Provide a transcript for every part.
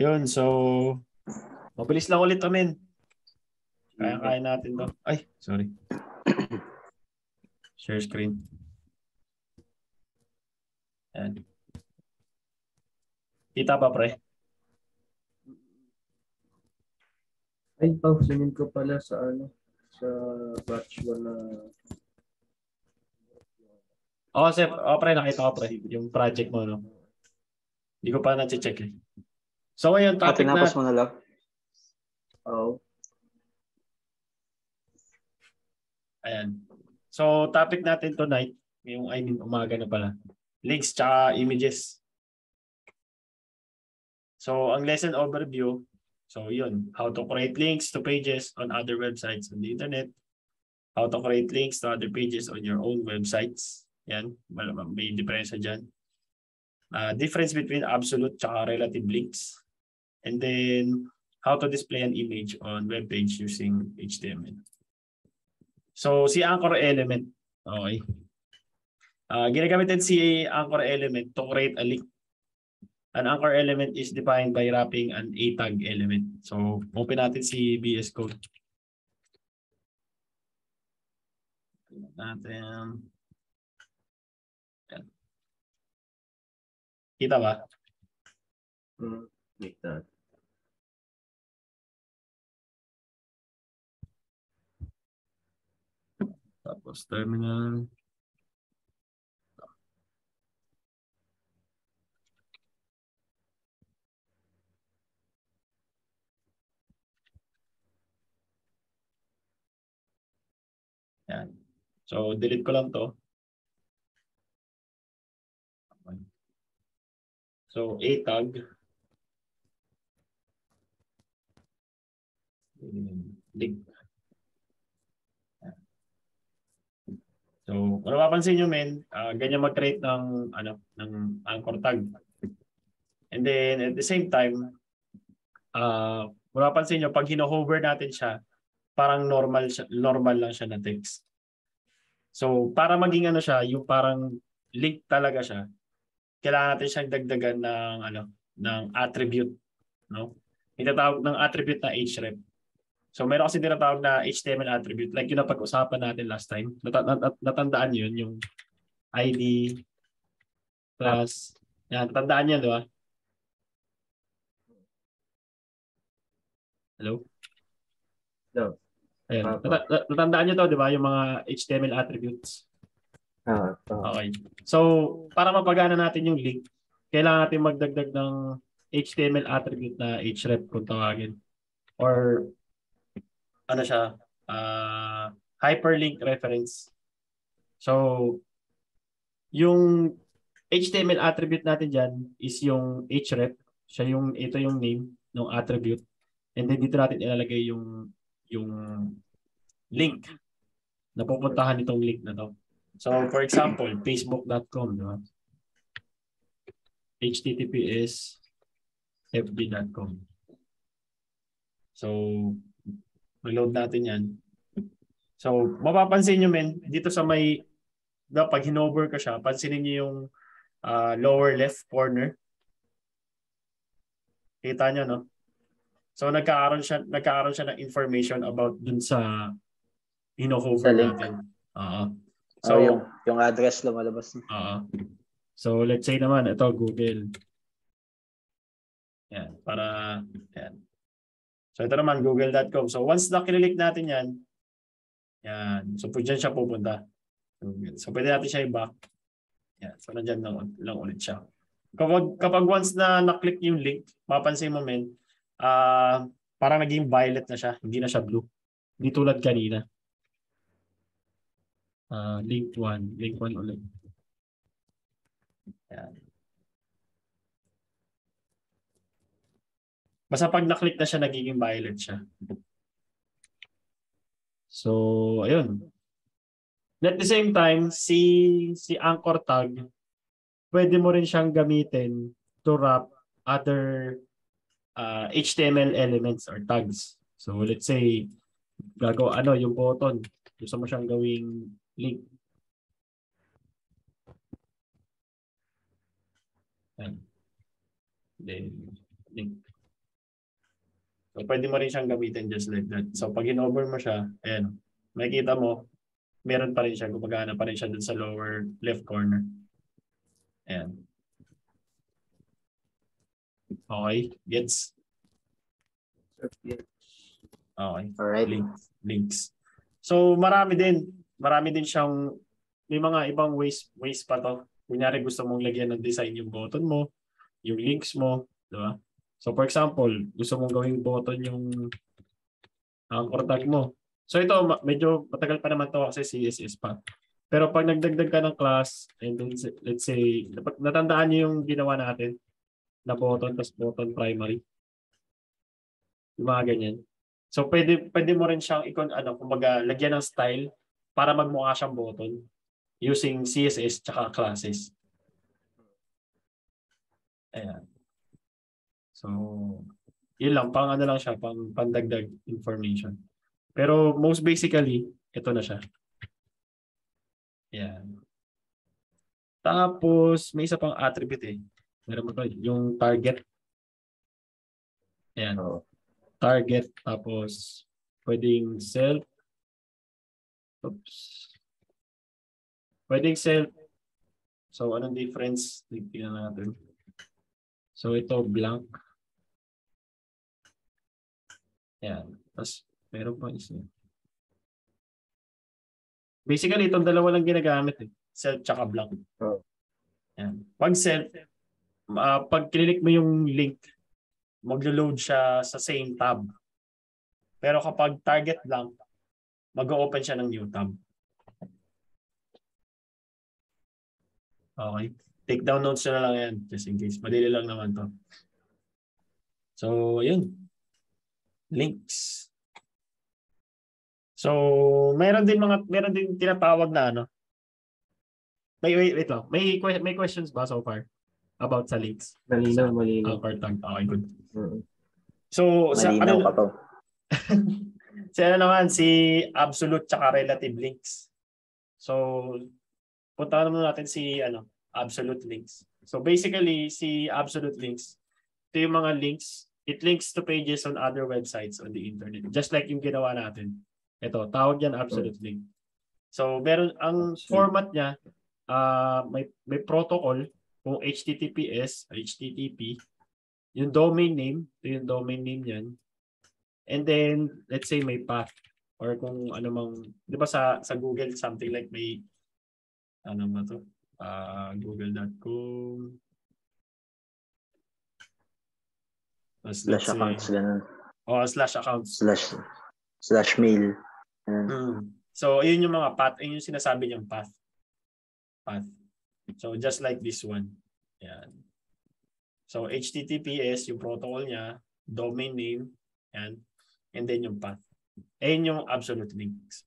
Yun, so mabilis lang ulit amin. Kaya-kaya natin to. Ay, sorry. Share screen. Yan. Kita ba, pre? Ay, pausinin ko pala sa ano, sa batch 1 na Oo, oh, sir. Oh, pre, nakita ko, pre. Yung project mo, no? Hindi ko pa na-check eh. So, ngayon, Ah, topic na... tinapos mo na lang. oh, Ayan. So, topic natin tonight, yung, I mean, umaga na pala. Links tsaka images. So, ang lesson overview, so yun, how to create links to pages on other websites on the internet, how to create links to other pages on your own websites. Yan, may diferensya dyan. Uh, difference between absolute tsaka relative links. And then, how to display an image on web page using HTML. So, si Anchor Element, okay. Uh, ginagamit din si Anchor Element to create a link. An Anchor Element is defined by wrapping an A tag element. So, open natin si VS Code. Natin. Kita ba? mm, wait na. Tapos terminal. Yan. So, delete ko lang to. So, A tag. Link. So, kung napapansin nyo, men, uh, ganyan mag-create ng, ano, ng anchor tag. And then, at the same time, uh, kung napapansin nyo, pag hino-hover natin siya, parang normal, siya, normal lang siya na text. So, para maging ano siya, yung parang link talaga siya, kailangan natin siyang dagdagan ng, ano, ng attribute. No? Itatawag ng attribute na href. So meron kasi tinatawag na HTML attribute like yung napag-usapan natin last time. Nat- nat- natandaan yun yung ID plus yan, natandaan niya, di ba? Hello? No. Ayan. Apo. Nat- nat- natandaan niyo to, di ba? Yung mga HTML attributes. Ah, ah. Okay. So, para mapagana natin yung link, kailangan natin magdagdag ng HTML attribute na href kung tawagin. Or ano siya, uh, hyperlink reference. So, yung HTML attribute natin dyan is yung href. Siya yung, ito yung name ng attribute. And then dito natin ilalagay yung yung link na pupuntahan nitong link na to. So, for example, facebook.com, di https fb.com. So, reload natin yan. So, mapapansin nyo men, dito sa may, na pag hinover ka siya, pansinin nyo yung uh, lower left corner. Kita nyo, no? So, nagkaaroon siya, nagkaaroon siya ng information about dun sa link. natin. Oo. So, So, yung, yung address lumalabas. Oo. So let's say naman ito Google. Yan, para yan. So ito naman google.com. So once na kinilik natin yan, yan. So dyan siya pupunta. So pwede natin siya i-back. Yan. So nandyan lang, lang ulit siya. Kapag, kapag once na na-click yung link, mapansin mo men, ah parang naging violet na siya. Hindi na siya blue. Hindi tulad kanina. Ah link 1. Link 1 ulit. Yan. Basta pag na-click na siya, nagiging violet siya. So, ayun. At the same time, si si anchor tag, pwede mo rin siyang gamitin to wrap other uh, HTML elements or tags. So, let's say, gago ano yung button. Gusto mo siyang gawing link. Ayan. Then, link. So pwede mo rin siyang gamitin just like that. So pag in-over mo siya, ayan, makikita mo, meron pa rin siya, gumagana pa rin siya dun sa lower left corner. Ayan. Okay, gets? Okay. Alright. links, links. So marami din, marami din siyang may mga ibang ways ways pa to. Kunyari gusto mong lagyan ng design yung button mo, yung links mo, di ba? So for example, gusto mong gawing button yung anchor tag mo. So ito medyo matagal pa naman to kasi CSS pa. Pero pag nagdagdag ka ng class and then let's say natandaan niyo yung ginawa natin na button tas button primary. Yung mga ganyan. So pwede pwede mo rin siyang ikon ano kumbaga lagyan ng style para magmukha siyang button using CSS tsaka classes. Ayan. So, yun lang, pang ano lang siya, pang pandagdag information. Pero most basically, ito na siya. Ayan. Tapos, may isa pang attribute eh. Meron mo to, yung target. Ayan Oo. target tapos pwedeng self oops pwedeng self so anong difference tingnan natin so ito blank yan tapos meron pa isa basically itong dalawa lang ginagamit eh self tsaka blank Oo. yan pag self ah, pag click mo yung link maglo-load siya sa same tab. Pero kapag target lang, mag-open siya ng new tab. Okay. Take down notes na lang yan just in case. Madali lang naman to. So, yun. Links. So, meron din mga meron din tinatawag na ano. May wait, wait lang. May may questions ba so far about sa links? Malinaw, malinaw. Anchor tag. Okay, good. So, sa Malinaw ano, ka pa. si ano naman, si absolute tsaka relative links. So, punta naman natin si ano, absolute links. So basically, si absolute links, ito yung mga links, it links to pages on other websites on the internet. Just like yung ginawa natin. Ito, tawag yan absolute link. So, meron, ang format niya, ah may, may protocol, kung HTTPS, HTTP, yung domain name, ito yung domain name yan. And then, let's say may path or kung ano mang, di ba sa, sa Google, something like may, ano ba to? Ah, google.com. Let's Slash say, accounts, ganun. oh, slash accounts. Slash, slash mail. Ganun. Mm. So, ayun yung mga path. Ayun yung sinasabi niyang path. Path. So, just like this one. Yan. So, HTTPS, yung protocol niya, domain name, yan. And then yung path. Ayun yung absolute links.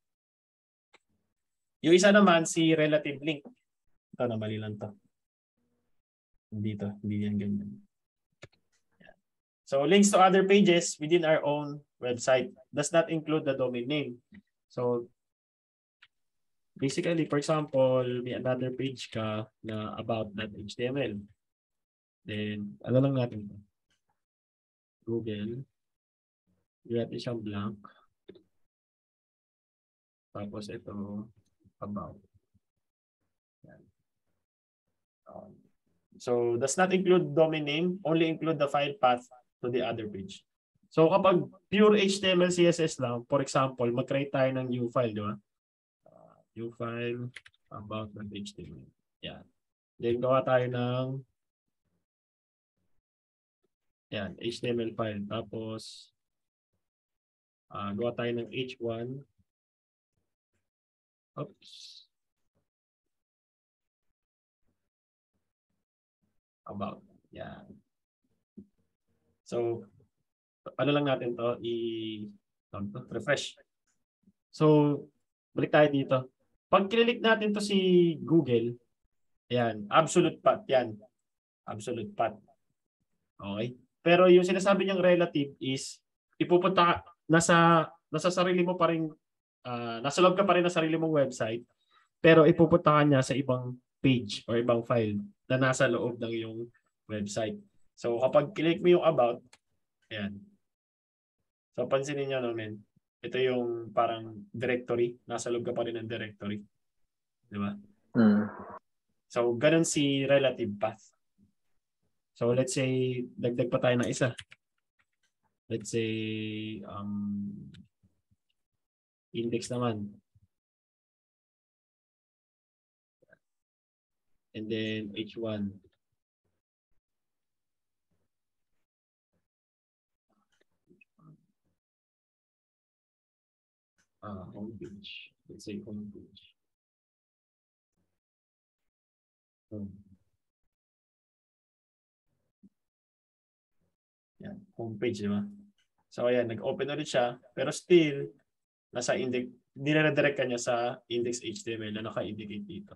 Yung isa naman, si relative link. Ito na, mali lang to. Dito, hindi yan ganyan. So, links to other pages within our own website does not include the domain name. So, basically, for example, may another page ka na about that HTML. Then, ano lang natin to? Google. Ilagay natin siyang blank. Tapos ito, about. Yan. Um, so, does not include domain name, only include the file path to the other page. So, kapag pure HTML, CSS lang, for example, mag-create tayo ng new file, di ba? Uh, new file about HTML. Yan. Then, gawa tayo ng yan, HTML file. Tapos, ah gawa tayo ng H1. Oops. About. Yan. So, ano lang natin to, i refresh. So, balik tayo dito. Pag kinilik natin to si Google, ayan, absolute path yan. Absolute path. Okay? Pero yung sinasabi niyang relative is ipupunta ka, nasa nasa sarili mo pa rin ah, nasa loob ka pa rin ng sarili mong website pero ipupunta niya sa ibang page or ibang file na nasa loob ng iyong website. So kapag click mo yung about, ayan. So, pansinin nyo namin, ito yung parang directory. Nasa loob ka pa rin ng directory. Di ba? Mm. So, ganun si relative path. So, let's say, dagdag pa tayo ng isa. Let's say, um, index naman. And then H1. Ah, homepage. Let's say homepage. Hmm. Yan, homepage, di ba? So, ayan, nag-open ulit siya. Pero still, nasa index, nire-redirect ka niya sa index HTML na naka-indicate dito.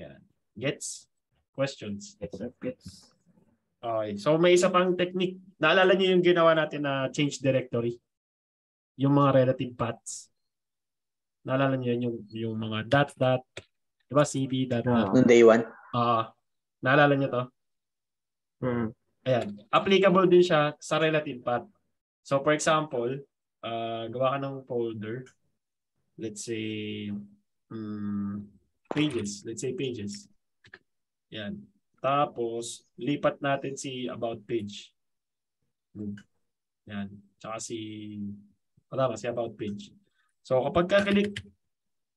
Ayan. Gets? Questions? Gets gets. Okay. So, may isa pang technique. Naalala niyo yung ginawa natin na change directory? Yung mga relative paths. Naalala niyo yun, yung, yung mga dot dot. Di ba? CD dot dot. Noong day one. Ah, naalala niyo to? Hmm. Ayan. Applicable din siya sa relative path. So, for example, uh, gawa ka ng folder. Let's say, um, pages. Let's say pages. Yan. Tapos, lipat natin si about page. Hmm. Yan. Tsaka si, o tama, si about page. So, kapag ka-click,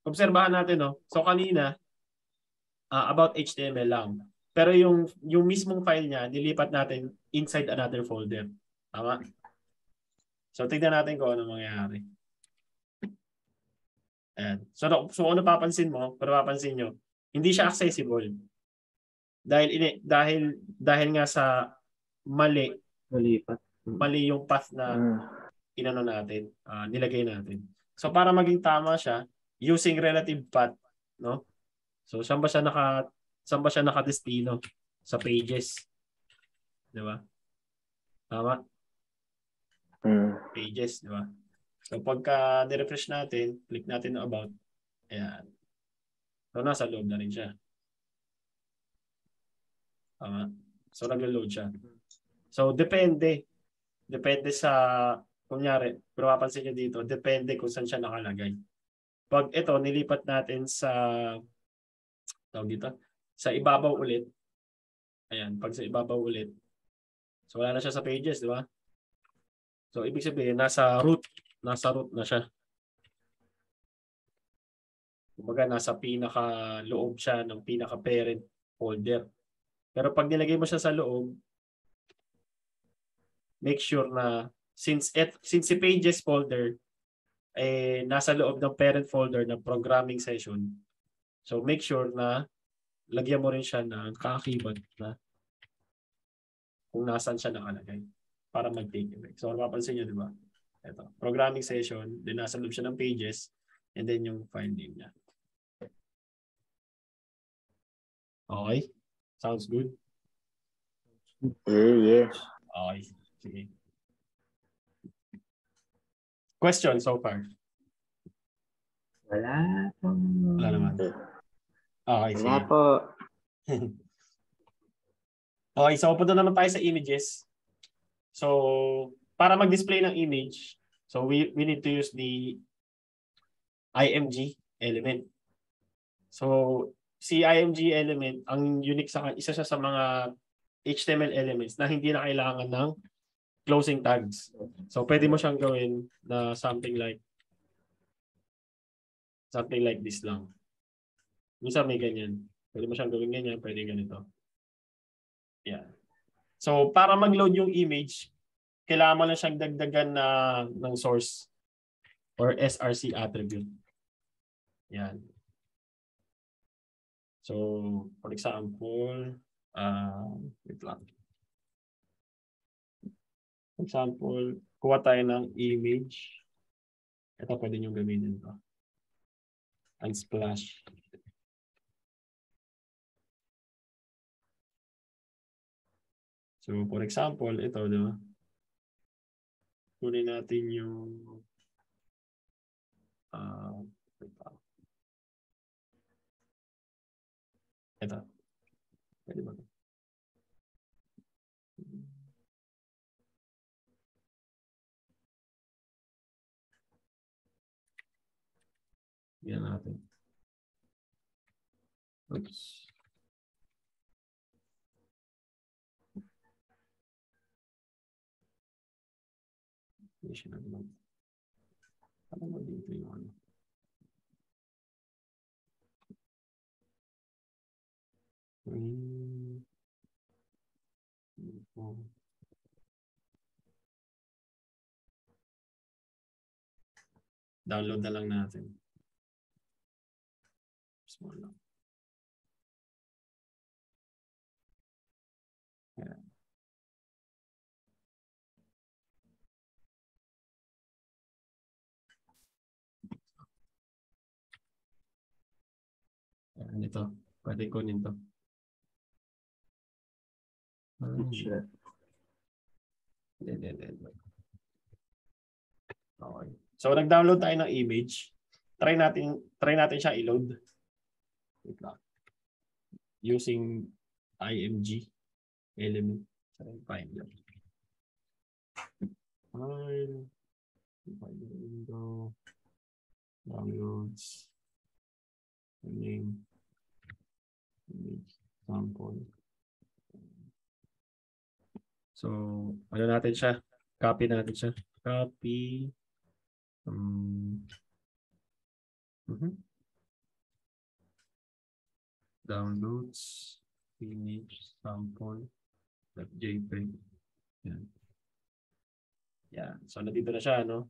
obserbahan natin, no? So, kanina, ah, about HTML lang. Pero yung yung mismong file niya, nilipat natin inside another folder. Tama? So tignan natin kung ano mangyayari. Ayan. So, so kung napapansin mo, kung napapansin nyo, hindi siya accessible. Dahil ini, dahil dahil nga sa mali, Malipat. mali yung path na Mm. Inano natin, ah, nilagay natin. So para maging tama siya, using relative path, no? So saan ba siya naka saan ba siya nakadestino sa pages? 'Di ba? Tama? Mm. Pages, 'di ba? So pagka ni-refresh natin, click natin na about. Ayan. So nasa loob na rin siya. Tama? So nag-load siya. So depende. Depende sa kunyari, pero mapapansin nyo dito, depende kung saan siya nakalagay. Pag ito, nilipat natin sa tawag dito, sa ibabaw ulit. Ayan, pag sa ibabaw ulit. So wala na siya sa pages, di ba? So ibig sabihin, nasa root, nasa root na siya. Kumbaga, nasa pinaka loob siya ng pinaka parent folder. Pero pag nilagay mo siya sa loob, make sure na since et, since si pages folder eh nasa loob ng parent folder ng programming session. So make sure na lagyan mo rin siya ng kakakibat na kung nasaan siya nakalagay para mag-take effect. So mapapansin niyo, di ba? Ito, programming session, then nasa loob siya ng pages, and then yung file name niya. Okay? Sounds good? Yeah, yeah. Okay. Sige. Question so far? Wala pang... Wala naman. Okay, sige. Wala po. Okay, so punta naman tayo sa images. So, para mag-display ng image, so we, we need to use the IMG element. So, si IMG element, ang unique sa isa siya sa mga HTML elements na hindi na kailangan ng closing tags. So, pwede mo siyang gawin na something like something like this lang. Minsan may ganyan. Pwede mo siyang gawin ganyan, pwede ganito. Yeah. So, para mag-load yung image, kailangan mo na siyang dagdagan na ng source or SRC attribute. Yan. So, for example, uh, wait lang. Example, kuha tayo ng image. Ito pwede nyo gamitin to. Unsplash. So, for example, ito, di ba? Kunin natin yung lang. ito. Pwede ba? Tingnan natin. Oops. Hindi siya nag-load. Ano ba dito yung ano? Download na lang natin. Small lang. Ayan. Ayan, ito. Pwede kunin to. Ah, Share. Hindi, hindi, hindi. Okay. So nag-download tayo ng image. Try natin try natin siya i-load. Wait lang. Using IMG element. Find lang. File. Find the window. Downloads. Name. Image. Sample. So, ano natin siya? Copy natin siya. Copy. Um, mhm. Downloads. Image. Sample. JPEG. Yan. Yan. So, nandito na siya, no?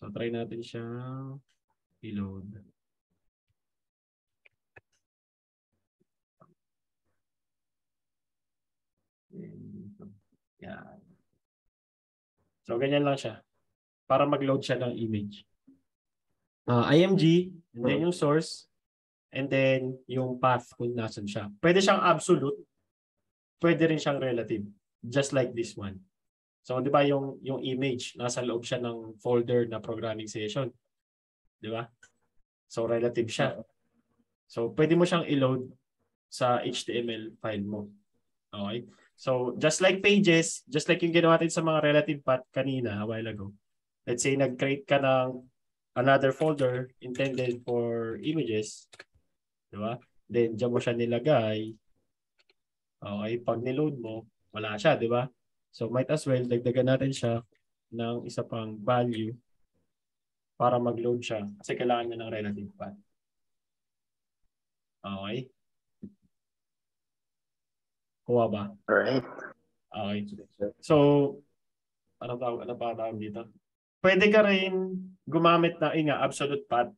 So, try natin siya i-load. Yan. So, ganyan lang siya. Para mag-load siya ng image. Ah, IMG, and then yung source, and then yung path kung nasan siya. Pwede siyang absolute, pwede rin siyang relative. Just like this one. So, di ba yung, yung image, nasa loob siya ng folder na programming session. Di ba? So, relative siya. So, pwede mo siyang i-load sa HTML file mo. Okay? So, just like pages, just like yung ginawa natin sa mga relative path kanina, a while ago. Let's say, nag-create ka ng another folder intended for images. Di ba? Then, dyan mo siya nilagay. Okay, pag niload mo, wala siya, di ba? So, might as well, dagdagan natin siya ng isa pang value para mag-load siya kasi kailangan niya ng relative path. Okay? Kuha ba? Alright. Okay. So, ano tawag, ano pa tawag dito? Pwede ka rin gumamit ng inga absolute path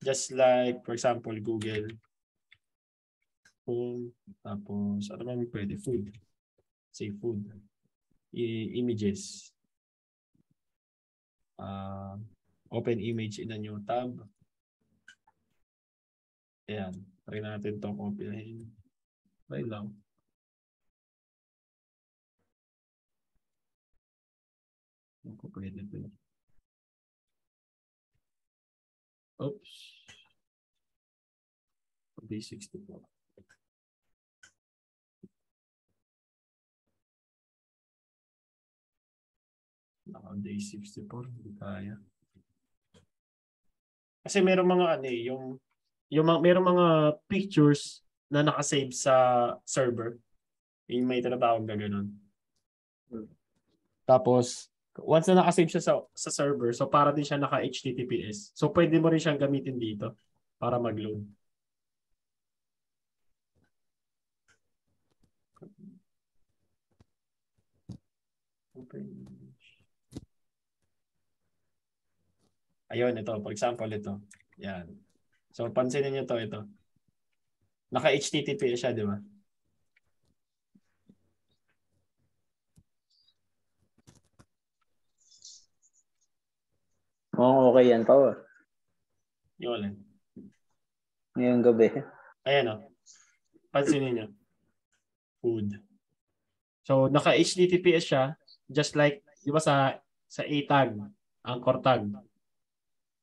just like for example Google Home tapos ano man pwede food. Say food. I- images. Uh, open image in a new tab. Ayan try natin to copyhin try lang. Ano ko pwede Oops. B64. Naka day 64, hindi kaya. Kasi merong mga ano eh, yung yung mga, merong mga pictures na nakasave sa server. Yung may tinatawag na ganun. Tapos, once na nakasave siya sa, sa server, so para din siya naka-HTTPS. So pwede mo rin siyang gamitin dito para mag-load. Ayun, ito. For example, ito. Yan. So, pansinin niyo to ito. Naka-HTTPS siya, di ba? Oo, okay yan, Pao. Alin. Ngayong gabi. Ayan o. Pansinin niyo. Food. So, naka-HTTPS siya, just like, di ba sa, sa A tag, anchor tag.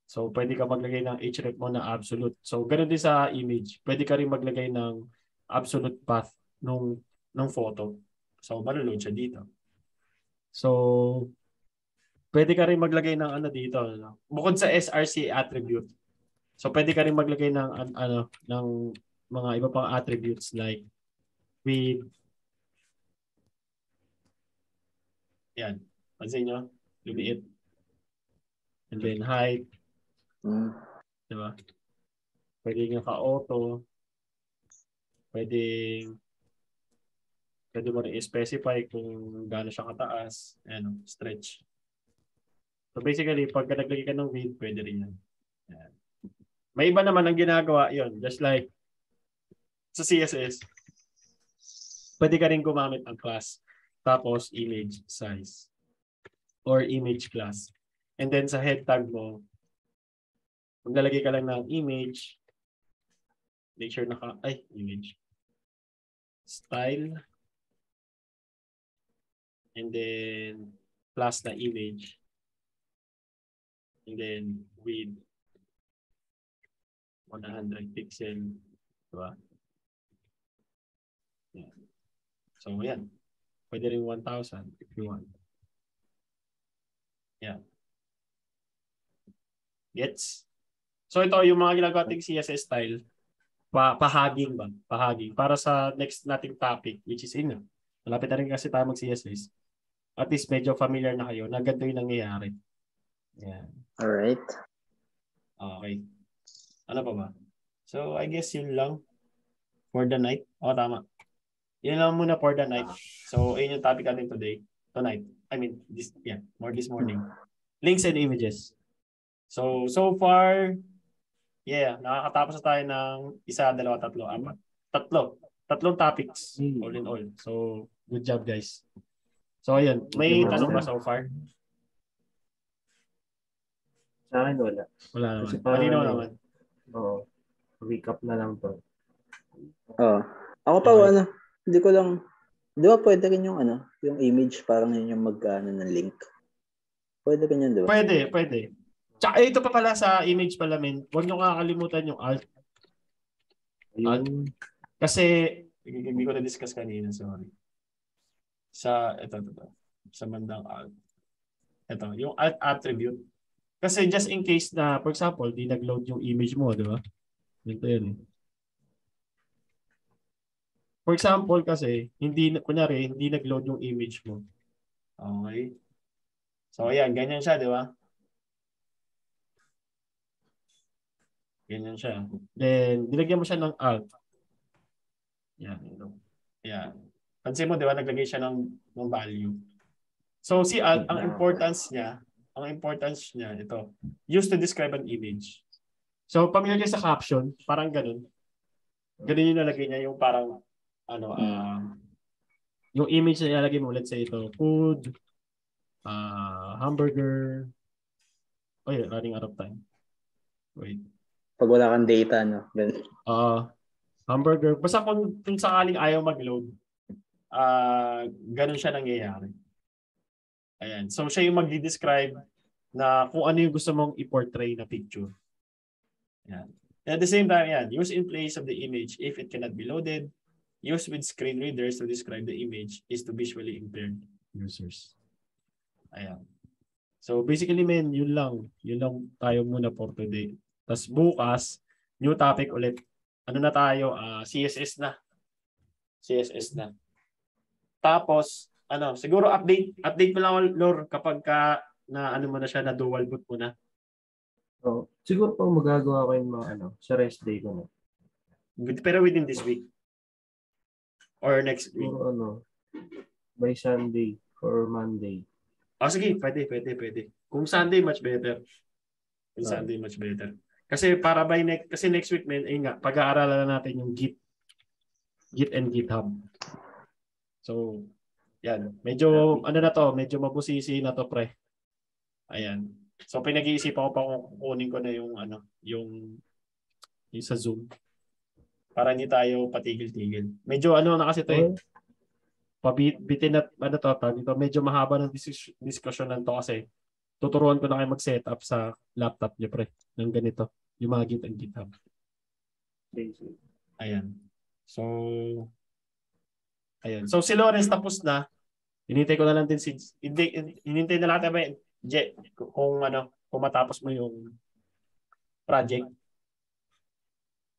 So, pwede ka maglagay ng href mo na absolute. So, ganun din sa image. Pwede ka rin maglagay ng absolute path nung, nung photo. So, malulod siya dito. So, pwede ka rin maglagay ng ano dito. Ano? Bukod sa SRC attribute, So pwede ka rin maglagay ng an- ano ng mga iba pang attributes like width. Yan. Pansin nyo? Lumiit. And then height. Mm. Di ba? Pwede nga ka-auto. Pwede pwede mo rin i-specify kung gaano siya kataas. Ano, stretch. So basically, pag naglagay ka ng width, pwede rin yan. Yan. May iba naman ang ginagawa yon Just like sa CSS, pwede ka rin gumamit ng class. Tapos image size or image class. And then sa head tag mo, maglalagay ka lang ng image. Make sure naka, ay, image. Style. And then plus na image. And then width 100 pixel. Diba? Yan. So, yan. Pwede rin 1,000 if you want. Yan. Gets? So, ito yung mga ginagawa ating CSS style. Pa pahaging ba? Pahaging. Para sa next nating topic, which is inyo. Malapit na rin kasi tayo mag-CSS. At least medyo familiar na kayo na ganito yung nangyayari. Yan. Alright. Okay. Ano pa ba? So, I guess yun lang for the night. O, tama. Yun lang muna for the night. So, ayun yung topic natin today. Tonight. I mean, this, yeah, more this morning. Links and images. So, so far, yeah, nakakatapos na tayo ng isa, dalawa, tatlo, apat. Tatlo. Tatlong topics, all in all. So, good job, guys. So, ayun. May tanong ba so far? Sa akin wala. Wala naman. Kasi parang Malinaw ano, naman. Oo. Recap na lang to. Oh. Ako pa, Okay. ano, hindi ko lang, di ba pwede rin yung ano, yung image, parang yun yung mag-ano ng link. Pwede rin yun, di ba? Pwede, pwede. Tsaka ito pa pala sa image pala, men. Huwag nyo kakalimutan yung alt. Ayun. Kasi, hindi ko na-discuss kanina, sorry. Sa, ito, ito, ito. Sa bandang alt. Ito, yung alt attribute. Kasi just in case na, for example, di nag-load yung image mo, di ba? Ito yun. For example, kasi, hindi, kunyari, hindi nag-load yung image mo. Okay. So, ayan, ganyan siya, di ba? Ganyan siya. Then, nilagyan mo siya ng alt. Yan. Yan. Pansin mo, di ba, naglagay siya ng, ng value. So, si alt, ang importance niya, ang importance niya, ito, used to describe an image. So, pamilya sa caption, parang ganun. Ganun yung nalagay niya, yung parang, ano, um, yung image na ilalagay mo, let's say ito, food, uh, hamburger, oh yeah, running out of time. Wait. Pag wala kang data, no? Uh, hamburger. Basta kung, kung sakaling ayaw mag-load, uh, ganun siya nangyayari. Ayan. So, siya yung magdi-describe na kung ano yung gusto mong i-portray na picture. Ayan. At the same time, yan, use in place of the image if it cannot be loaded. Use with screen readers to describe the image is to visually impaired users. Ayan. So basically, men, yun lang. Yun lang tayo muna for today. Tapos bukas, new topic ulit. Ano na tayo? Ah, CSS na. CSS na. Tapos, ano, siguro update update mo lang Lor, kapag ka na ano mo na siya, na dual boot mo na. So, siguro po magagawa ko yung mga ano, sa rest day ko na. With- Pero within this week. Or next week. Siguro ano, by Sunday or Monday. Ah, sige, pwede, pwede, pwede. Kung Sunday, much better. Kung Ah. Sunday, much better. Kasi para by next, kasi next week, man, ayun nga, pag-aaralan na natin yung Git. Git and GitHub. So, yan. Medyo, ano na to, medyo mabusisi na to, pre. Ayan. So, pinag-iisipan ko pa kung kukunin ko na yung, ano, yung, yung sa Zoom. Para hindi tayo patigil-tigil. Medyo, ano na kasi to eh, pabitin na ano to, tawag dito, medyo mahaba ng dis- discussion to kasi tuturuan ko na kayo mag-setup sa laptop niyo pre ng ganito, yung mga Git and GitHub. Ayan. So Ayan. So si Lawrence tapos na. Hinintay ko na lang din si hindi hinintay na natin ba Je, kung ano, kung matapos mo yung project.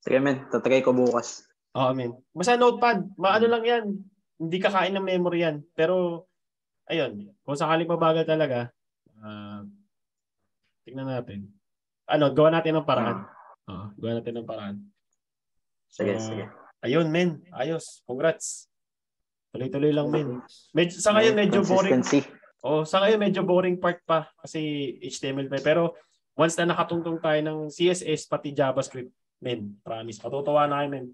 Sige, men. Tatry ko bukas. Oo, men. Basta notepad, maano lang yan. Hindi kakain ng memory yan. Pero, ayun, kung sakaling mabagal talaga, ah tingnan natin. Ano, gawa natin ng paraan. Oo, gawa natin ng paraan. Sige, So, sige. Ayun, men. Ayos. Congrats. Tuloy-tuloy lang, men. Medyo, sa ngayon, medyo boring. Oh, sa ngayon, medyo boring part pa kasi HTML pa. eh. Pero, once na nakatungtong tayo ng CSS pati JavaScript, men, promise. Matutuwa na kayo, men.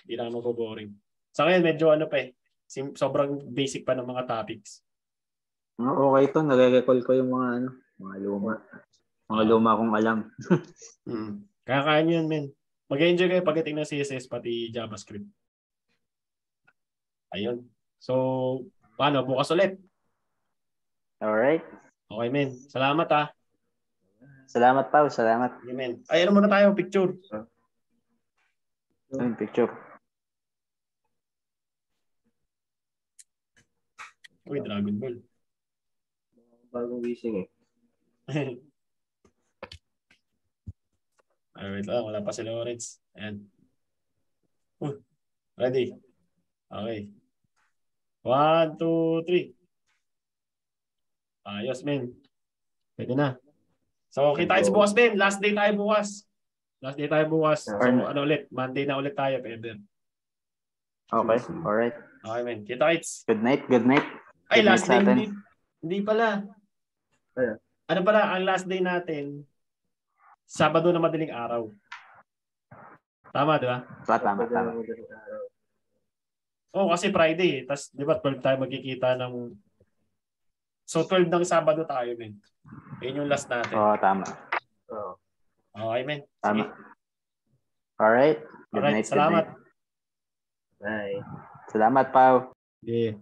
Hindi na boring. Sa ngayon, medyo ano pa eh. sim- Sobrang basic pa ng mga topics. Oh, okay to. Nare-recall ko yung mga ano, mga luma. Mga Ah. luma kong alam. Mm. Kaya kaya nyo yun, men. Mag-enjoy kayo pagdating ng CSS pati JavaScript. Ayun. So, paano? Bukas ulit. Alright. Okay, men. Salamat ah. Salamat, Pao. Salamat. Okay, men. Ay, ano muna tayo? Picture. Ayun, picture. Uy, Dragon Ball. Bagong gising eh. Wait lang. Wala pa si Lawrence. Ayan. Uh, ready? Okay. One, two, three. Ayos, men. Pwede na. So, kita tayo bukas, men. Last day tayo bukas. Last day tayo bukas. So, ano ulit? Monday na ulit tayo, Peder. Okay. Alright. Okay, men. Kita kits. Good night. Good night. Ay, Good last night day. Hindi, hindi pala. Ano? Ano pala, ang last day natin, Sabado na madaling araw. Tama, di ba? Ah, tama, tama. Oo, kasi Friday. eh. Tapos, di ba, 12 tayo magkikita ng... So, 12 ng Sabado tayo, men. Yun yung last natin. Oo, tama. Oo. Okay, men. Tama. Sige. Alright. Good Alright, night. Good salamat. night. Bye. Salamat, Pao. Yeah.